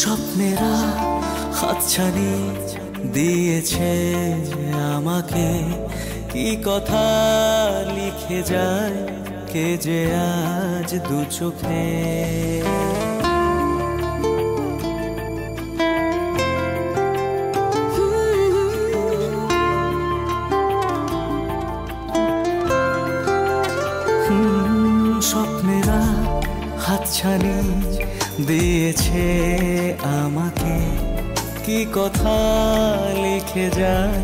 স্বপ্নেরা হাতছানি দিয়েছে আমাকে। কি কথা লিখে যায় কে যে আজ দু চোখে? হাতছানি দিয়েছে আমাকে। কি কথা লিখে যায়,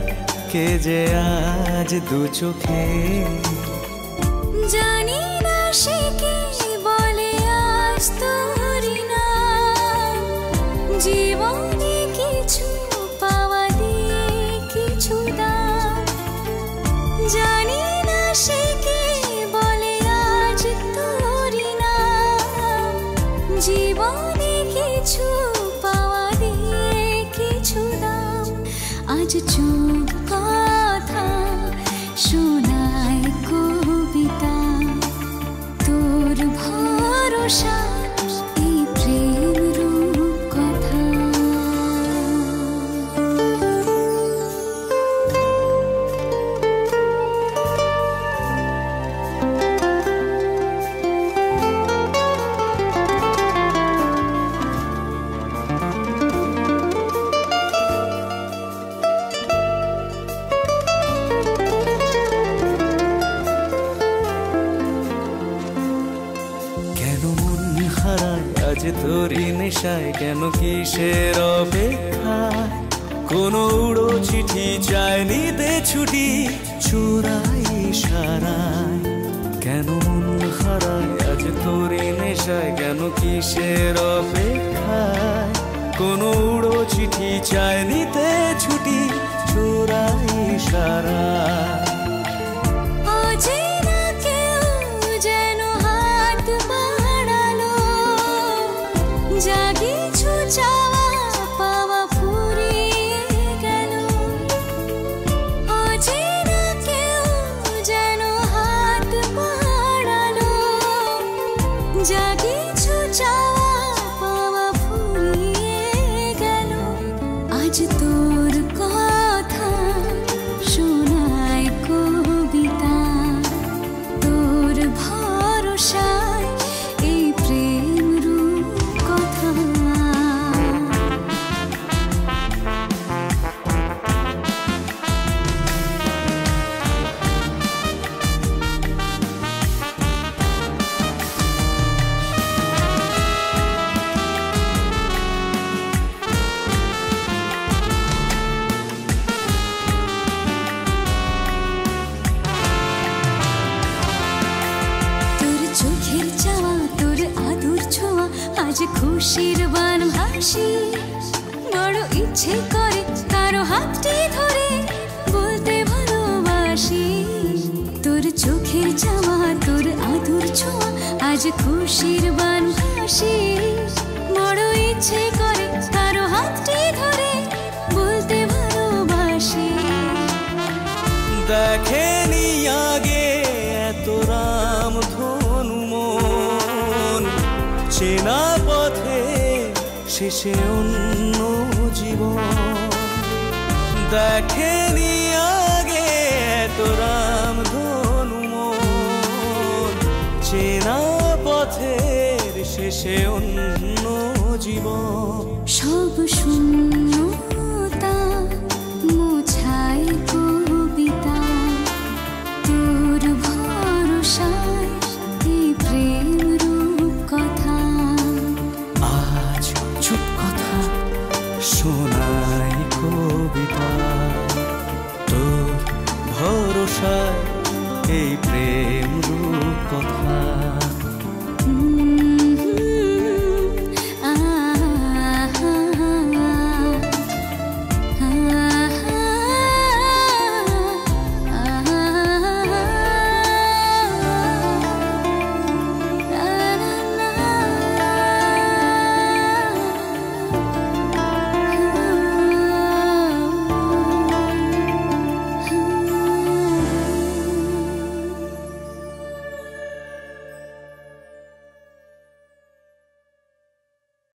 কে যে আজ দু চোখে? জানি না সে কি জীবনে কিছু আজ তোরই নেশায় কেন কিসের অপেক্ষায় কোনো উড়ো চিঠি চায়নি দে ছুটি, চোরাই সারায় কেন মন হারায়? আজ তোরই নেশায় কেন কিসের অপেক্ষায়? কোনো উড়ো চিঠি চায়নি তে ছুটি, চোরাই সারায় খুশির বান হাসি বড় ইচ্ছে করে কারও হাতটি ধরে বলতে ভালোবাসি। তোর চোখের চাওয়া, তোর আদর ছোঁয়া, আজ খুশির বান হাসি বড় ইচ্ছে করে কারও হাতটি ধরে বলতে ভালোবাসি। দেখেনি আগে এত রাম ধনু মন, চেনা শেষে অন্য জীবন দেখেনি আগে ধনু চেনা পথের শেষে অন্য জীবন। সব শূন্যতা ভরসায় এই প্রেম রূপ কথা